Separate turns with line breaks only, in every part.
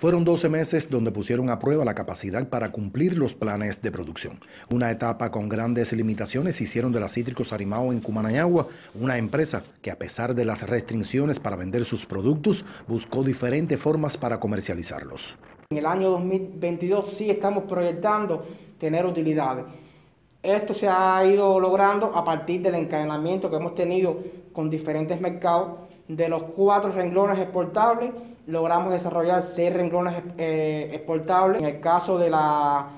Fueron 12 meses donde pusieron a prueba la capacidad para cumplir los planes de producción. Una etapa con grandes limitaciones hicieron de la Cítricos Arimao en Cumanayagua una empresa que a pesar de las restricciones para vender sus productos, buscó diferentes formas para comercializarlos.
En el año 2022 sí estamos proyectando tener utilidades. Esto se ha ido logrando a partir del encadenamiento que hemos tenido con diferentes mercados. De los cuatro renglones exportables, logramos desarrollar seis renglones eh, exportables. En el caso de la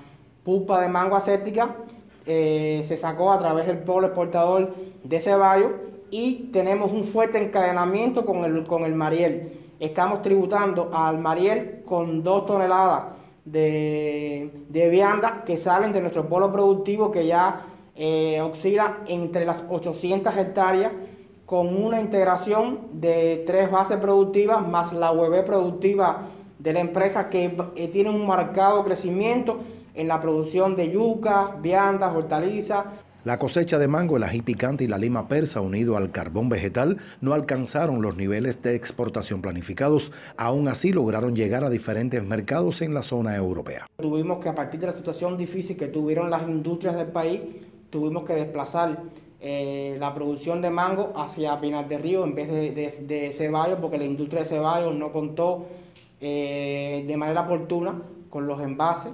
pulpa de mango acética, eh, se sacó a través del polo exportador de Ceballos y tenemos un fuerte encadenamiento con el, con el Mariel. Estamos tributando al Mariel con dos toneladas de, de vianda que salen de nuestro polo productivo que ya eh, entre las 800 hectáreas con una integración de tres bases productivas más la web productiva de la empresa que eh, tiene un marcado crecimiento en la producción de yuca, viandas, hortalizas,
la cosecha de mango, el ají picante y la lima persa unido al carbón vegetal no alcanzaron los niveles de exportación planificados. Aún así lograron llegar a diferentes mercados en la zona europea.
Tuvimos que a partir de la situación difícil que tuvieron las industrias del país, tuvimos que desplazar eh, la producción de mango hacia Pinar de Río en vez de, de, Ceballos, porque la industria de Ceballos no contó eh, de manera oportuna con los envases.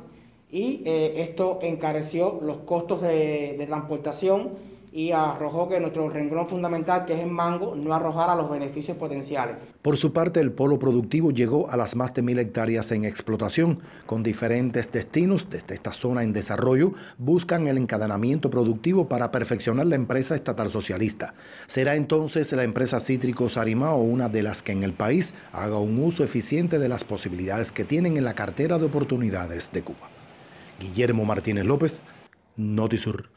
Y eh, esto encareció los costos de, transportación y arrojó que nuestro renglón fundamental, que es el mango, no arrojara los beneficios potenciales.
Por su parte, el polo productivo llegó a las más de mil hectáreas en explotación, con diferentes destinos desde esta zona en desarrollo, buscan el encadenamiento productivo para perfeccionar la empresa estatal socialista. Será entonces la empresa Cítricos Arimao una de las que en el país haga un uso eficiente de las posibilidades que tienen en la cartera de oportunidades de Cuba. Guillermo Martínez López, Notisur.